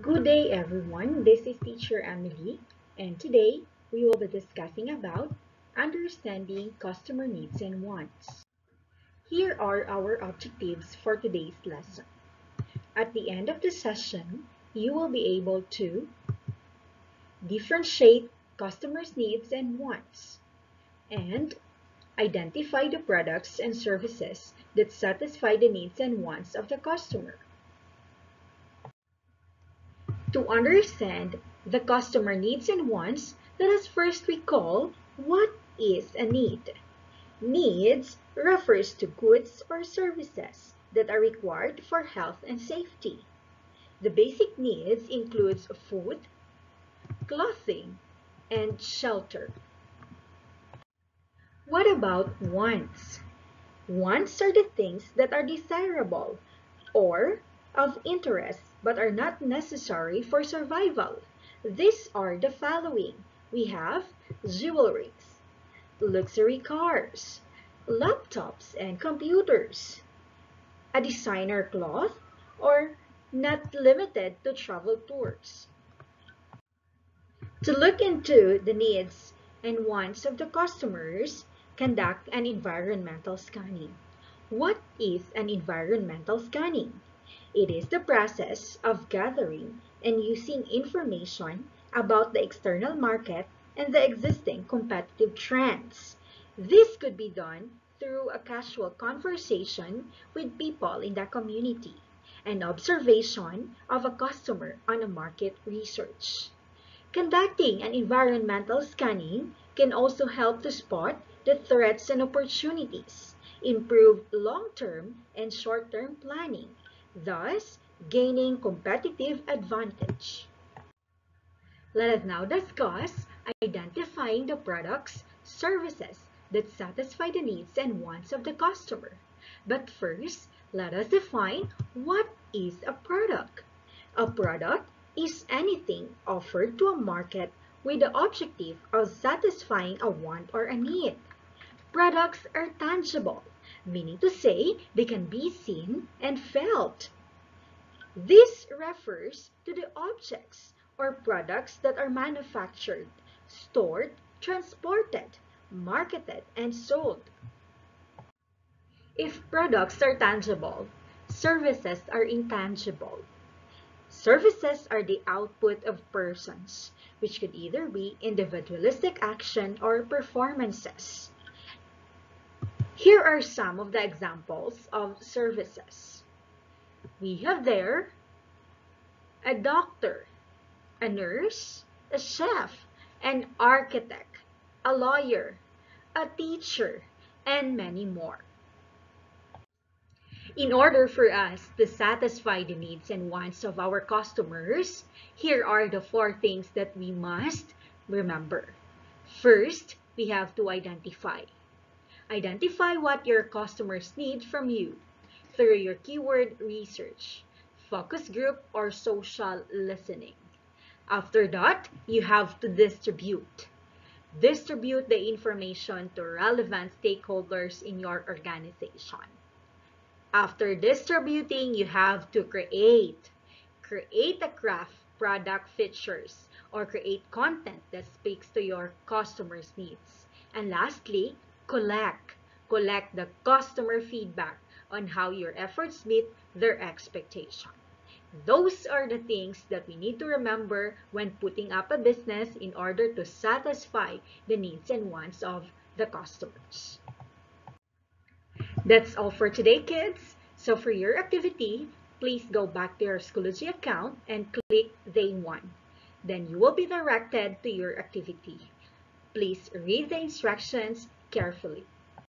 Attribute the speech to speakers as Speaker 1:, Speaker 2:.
Speaker 1: Good day everyone, this is teacher Emily and today we will be discussing about understanding customer needs and wants. Here are our objectives for today's lesson. At the end of the session, you will be able to differentiate customers' needs and wants and identify the products and services that satisfy the needs and wants of the customer. To understand the customer needs and wants, let us first recall what is a need. Needs refers to goods or services that are required for health and safety. The basic needs includes food, clothing, and shelter. What about wants? Wants are the things that are desirable or of interest but are not necessary for survival. These are the following. We have jewelries, luxury cars, laptops and computers, a designer cloth, or not limited to travel tours. To look into the needs and wants of the customers, conduct an environmental scanning. What is an environmental scanning? It is the process of gathering and using information about the external market and the existing competitive trends. This could be done through a casual conversation with people in the community and observation of a customer on a market research. Conducting an environmental scanning can also help to spot the threats and opportunities, improve long-term and short-term planning, thus gaining competitive advantage. Let us now discuss identifying the products, services that satisfy the needs and wants of the customer. But first, let us define what is a product. A product is anything offered to a market with the objective of satisfying a want or a need. Products are tangible meaning to say they can be seen and felt. This refers to the objects or products that are manufactured, stored, transported, marketed, and sold. If products are tangible, services are intangible. Services are the output of persons, which could either be individualistic action or performances. Here are some of the examples of services. We have there a doctor, a nurse, a chef, an architect, a lawyer, a teacher, and many more. In order for us to satisfy the needs and wants of our customers, here are the four things that we must remember. First, we have to identify. Identify what your customers need from you through your keyword research, focus group, or social listening. After that, you have to distribute. Distribute the information to relevant stakeholders in your organization. After distributing, you have to create. Create a craft product features or create content that speaks to your customers' needs. And lastly, collect. Collect the customer feedback on how your efforts meet their expectation. Those are the things that we need to remember when putting up a business in order to satisfy the needs and wants of the customers. That's all for today, kids. So for your activity, please go back to your Schoology account and click Day 1. Then you will be directed to your activity. Please read the instructions carefully.